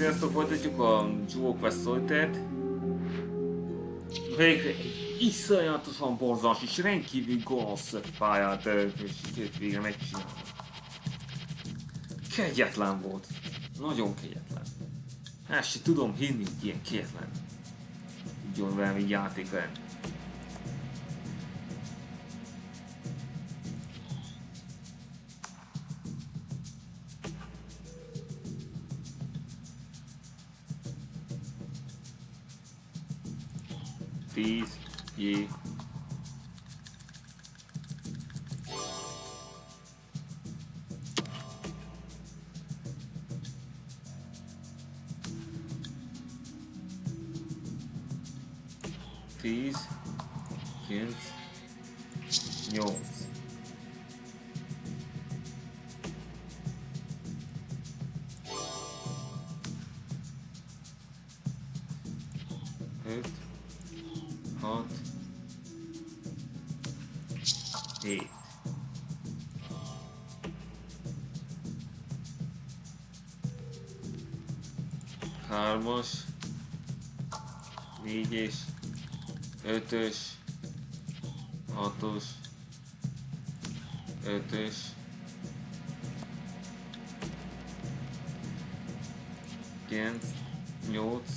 Sziasztok, folytatjuk a Jewel Quest Solitaire-t. Végre egy iszonyatosan borzalmas és rendkívül gonosz pályát ö, sikerült végre megcsinálni. Kegyetlen volt. Nagyon kegyetlen. Ezt se tudom hinni, hogy ilyen kegyetlen. Így van velem játékrend. Tíz, jé. Tíz, kilenc, nyolc. Öt, ötös, hatos, ötös, kilenc, nyolc,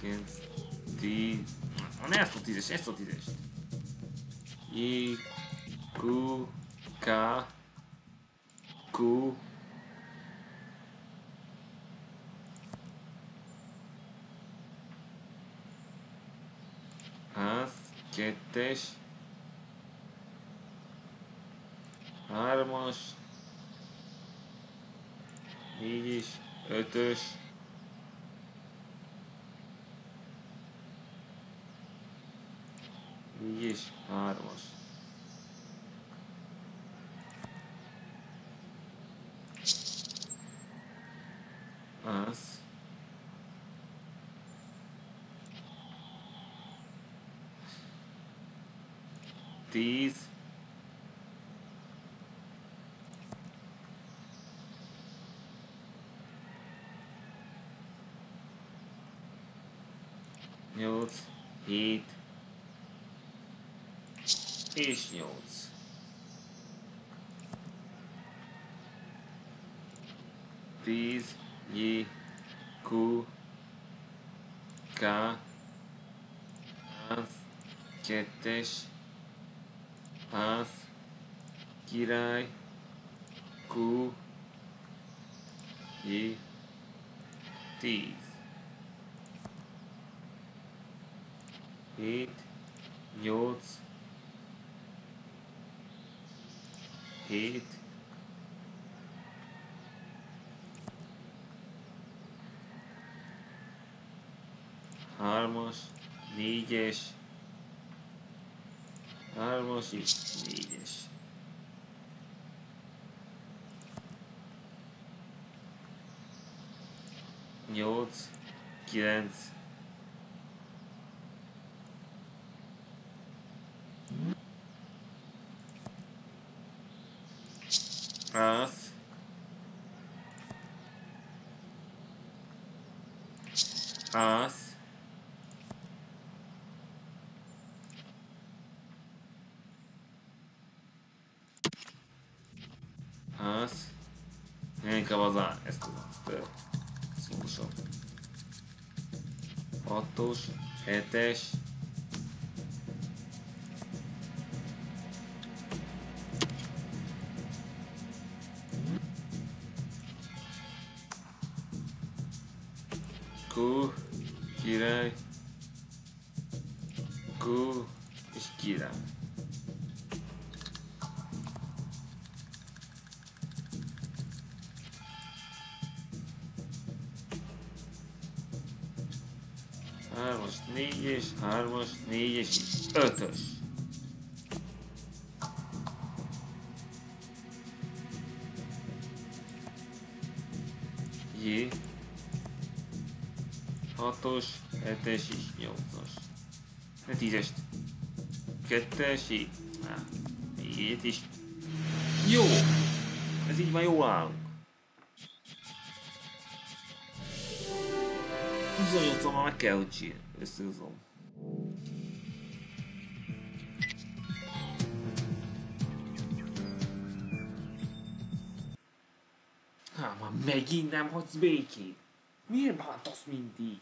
kilenc, tíz, na ezt a tízes, ezt a tízes. I, Q, K, Q, Az, kettes, hármas, négyes, ötös, négyes, hármas. Az, 10, nyolc, hét. És nyolc. Tíz, J, Q, K, 2-es, ház, király, ku jé, tíz. Hét, nyolc, hét, hármas, négyes, hármas és négyes. Nyolc, kilenc, Hatos, hetes, Hát A tízest. Kettesi. Így is. Jó! Ez így már jó áll. 28 már meg kell, hogy összehozom. Há, már megint nem hagysz békén. Miért bántasz mindig?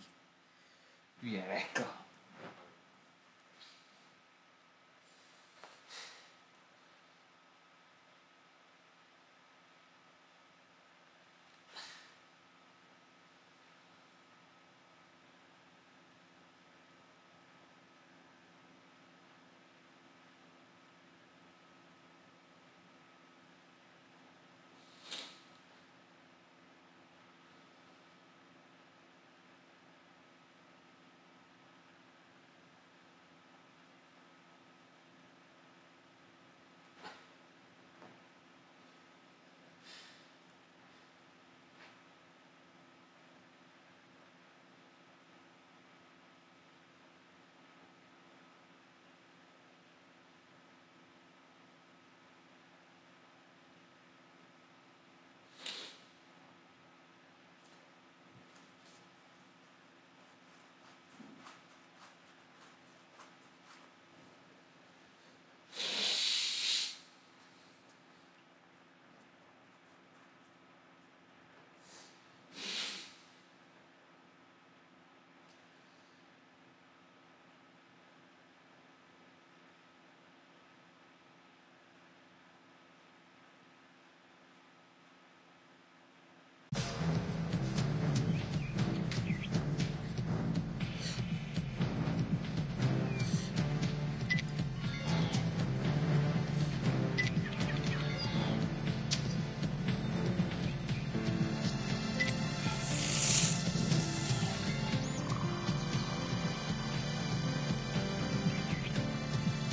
Hülye rekka.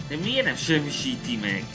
De miért nem semmisíti meg?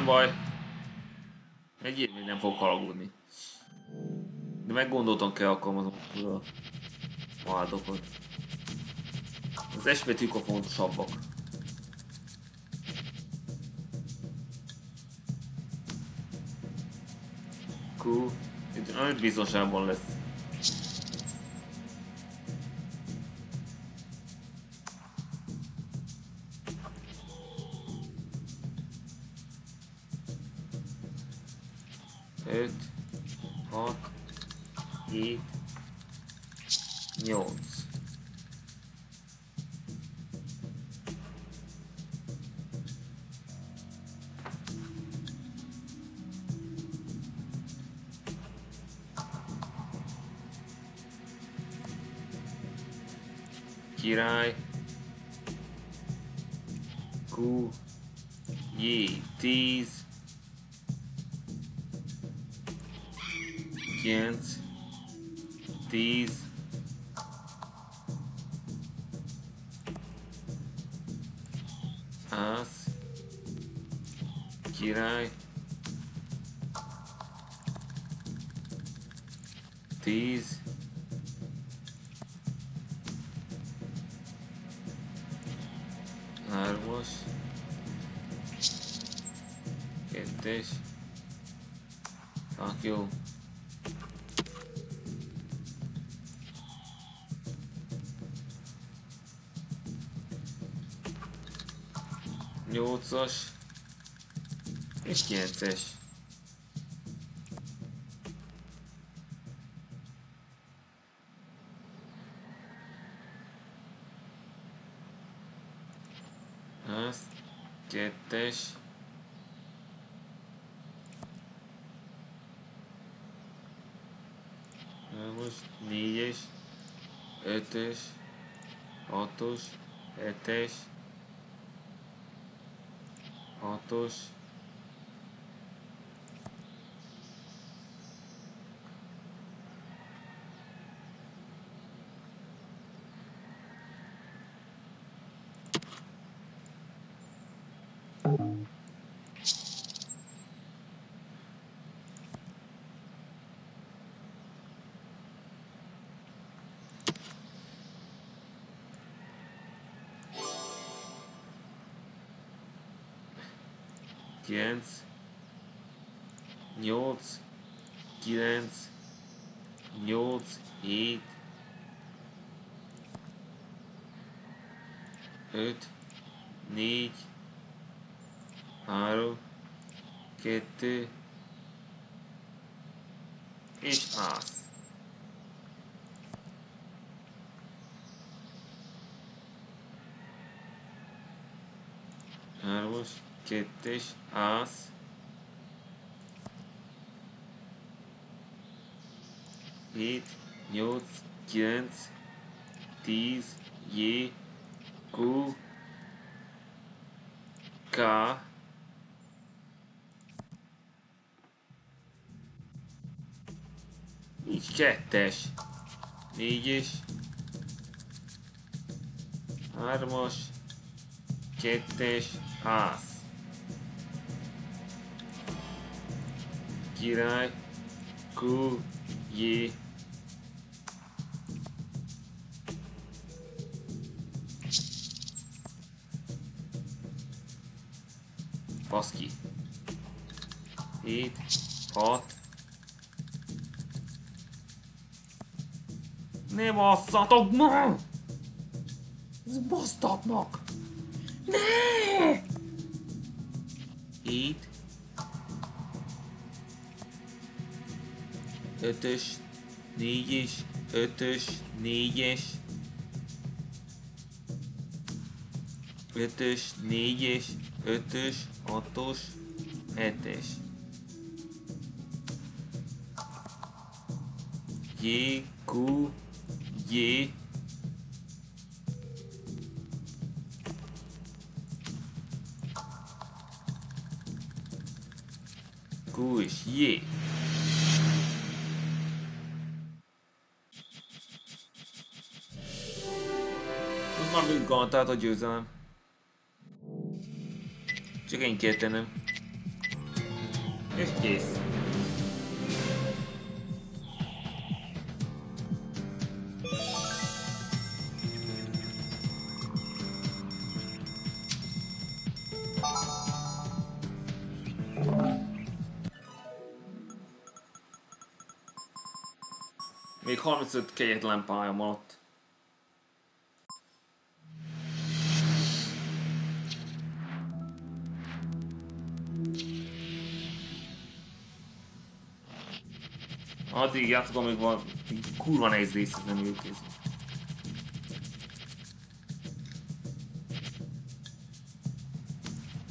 Nem baj. Még nem fog halagudni. De meggondoltan kell alkalmazom a váldokat. Az S betűk a fontosabbak. Cool. Itt biztonságban lesz. 8. Király. Q J 10 9 10 árvores, kettes, fuck you. Nyolcas és kilences. Test. Nuevos, millas, etes, otros, etes, otros. 9, 8, 9, 8, 7, 5, 4, 3, 2, és állsz. Hármas kettes, ász. Hét, nyolc, kilenc, tíz, J, Q, K, így kettes, négyes, hármas, kettes, ász. Király, Q, J, Baszki. 7, 6. Ne basszatok ma! Ez basztatnak! 5-ös, 4-es, 5-ös, 4-es, 5-ös, 4-es, 5-ös, 6-os, 7-es. J, Q, J, Q és J. Még garantált a győzelem. Csak én kértenem. És kész. Még 35 kegyetlen pálya maradt. Addig játszok, amíg van kurva nehéz rész, ez nem kész.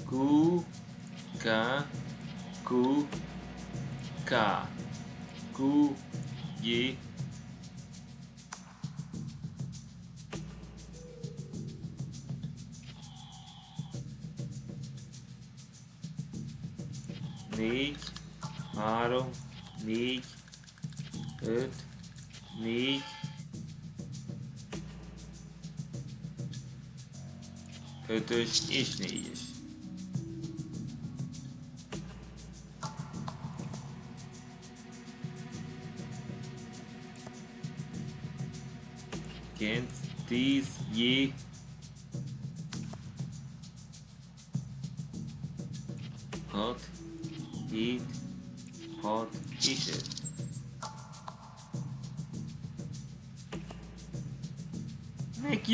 Q, K, Q, K, Q, J, négy, három, négy, öt, négy, ötös és négyes. Kilenc, tíz, J, hat,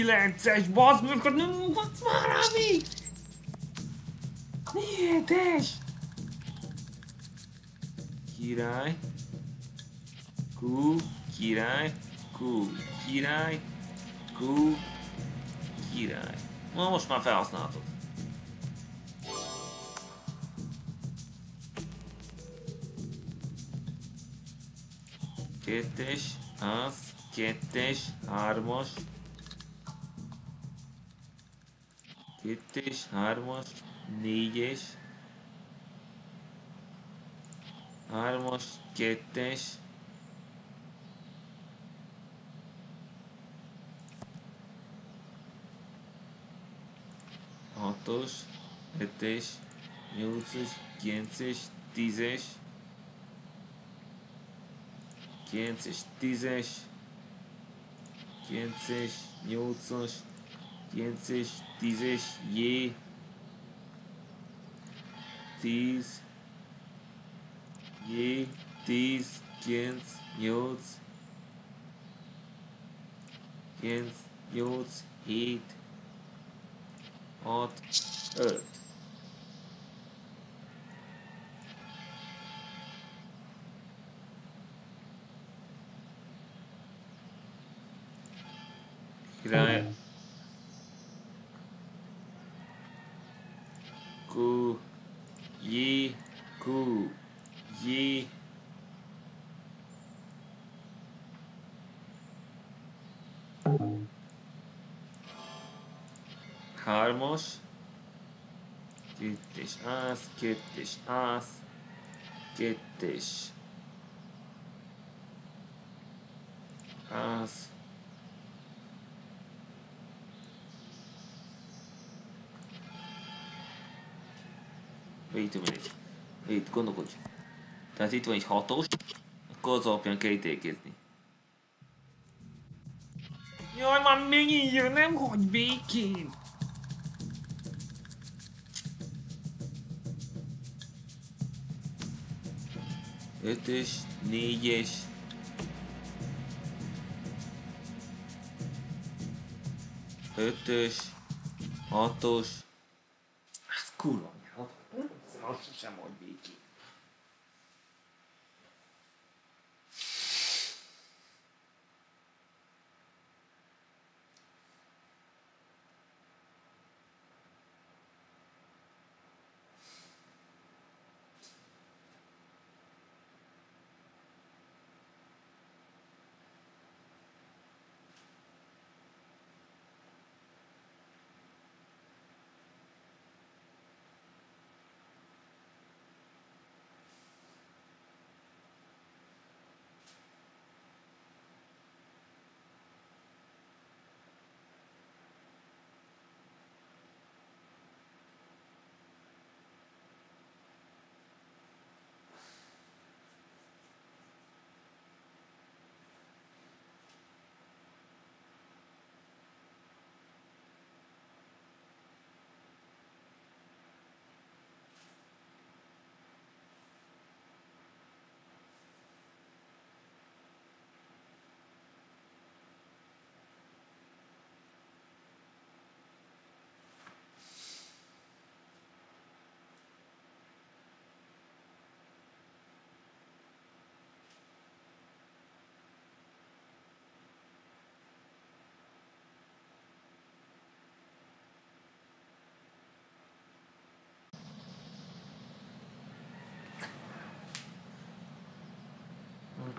9-es, bazd meg, akkor nem ugatsz már, Ami! 7-es! Király. Q, király. Q, király. Q, király. Na most már felhasználhatod. Kettes, az, kettes, hármas, Kettes, hármas, négyes. Hármas, kettes. Hatos, hetes, nyolcas, kilences, tízes. Kilences, tízes. Kilences, nyolcas, kilences, tízes, J. Tíz. J, tíz, kilenc, nyolc. Kilenc, nyolc, hét. Hat, öt. Király. Q, J, Q, J. Hármas. Kettes ász, kettes ász, kettes ász. Wait a minute. Wait, gondolkodj. Tehát itt van egy hatos, akkor az alapján kell ítélkezni. Jaj, már megint jön, nem hagy békén! Ötös, négyes, ötös, hatos, ez kurva Olsun sen bu.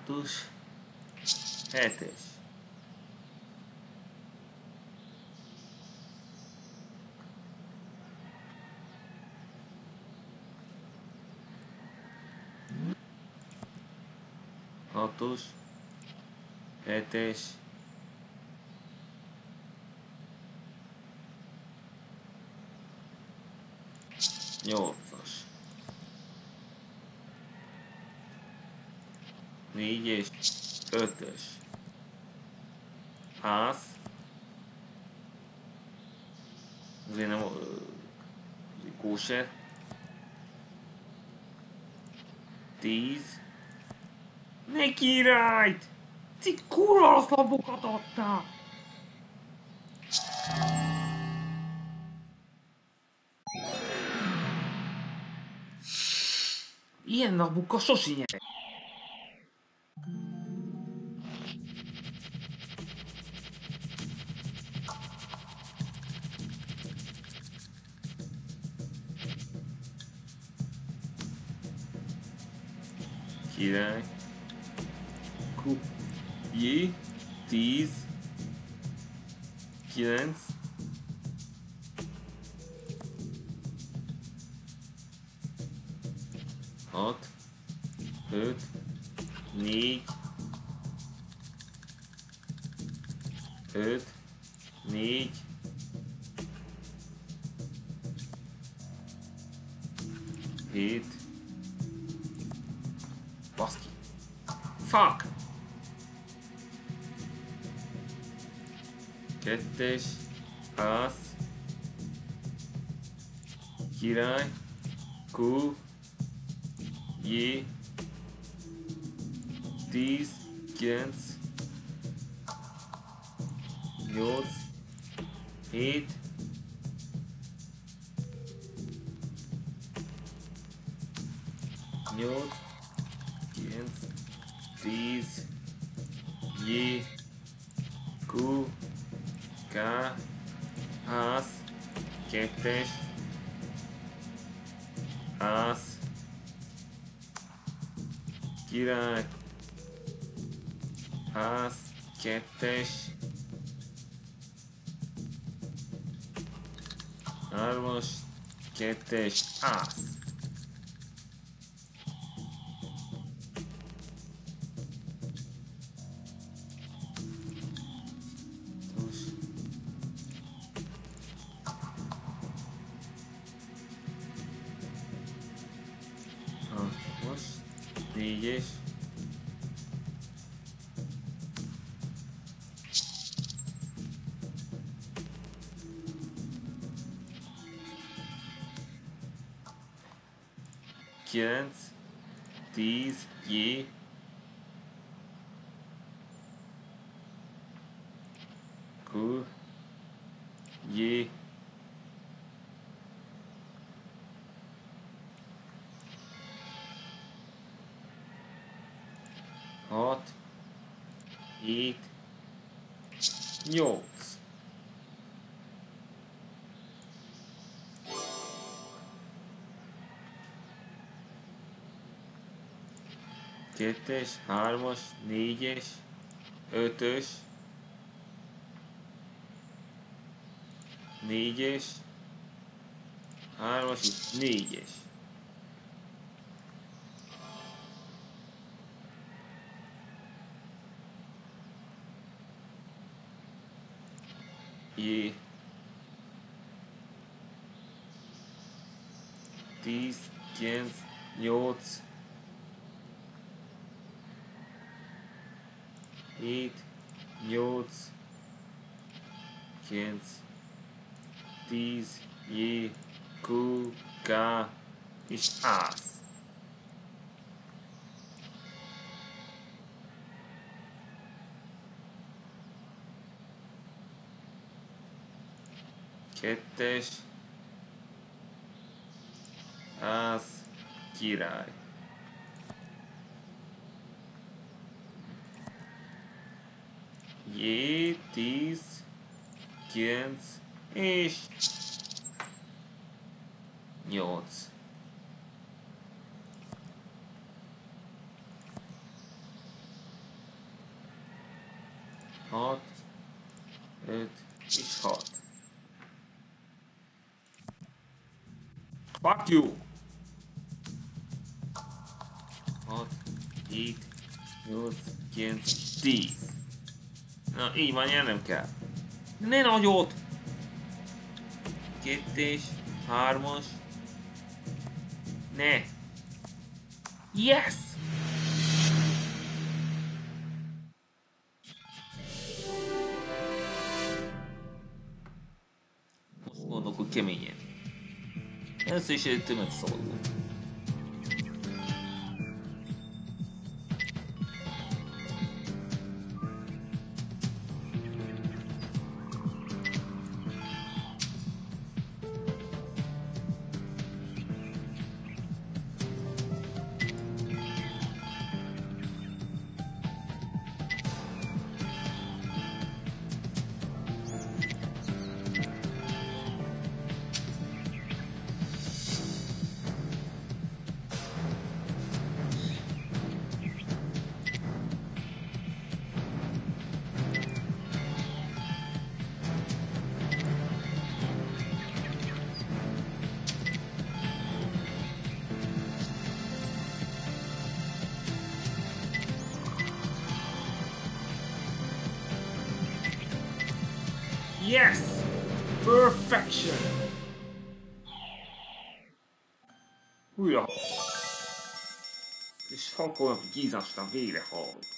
pontos retas. É, pontos retas. É, Yo. 4 és 5-ös. Pass. Azért nem kóse. 10. Ne királyt! Ti kurva rossz lapokat adtál! Ilyen napbukkal sosem nyerek. hívják? Kupji 10 9 6 5 4 5 4 7. Nyolc, kilenc, tíz, J, Q, K, Ász, kettes, Ász, király, Ász, kettes, Kettes. Ász. Tus. Ha, most négyes. Kilenc, tíz, J. Q, 2-es, 3-as, 4-es, 5-ös, 4-es, 3-as és 4-es. Jé. 10, 9, 8, hét, nyolc, kilenc, tíz, J, Q, K és ász. Kettes, ász, király. J, tíz, kilenc és nyolc. Hat, öt és hat. Fuck you! Hat, hét, nyolc, kilenc, tíz. Na, így van, nyernem kell. Ne nagyot! Kettes, hármas. Ne! Yes! Most gondolok, keményen. Először is egy tömegszabadul. Yes! Perfection! Újra. És akkor kízastan végre halt.